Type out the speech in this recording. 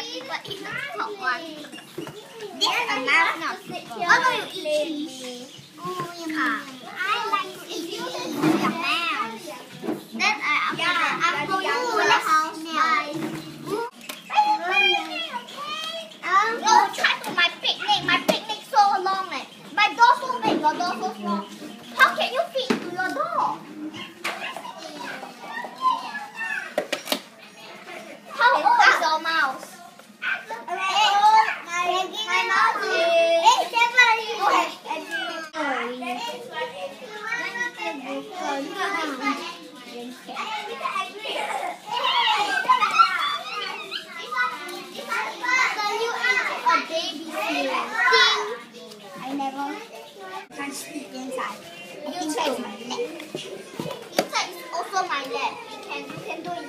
everybody has got one. This amount not What are. I like to eat the. Then I, I'm going to go to the house. My picnic so long. My so big, your door so small. How can you feel? I never can speak inside. I my so. Inside is also my lab. You can you can do it.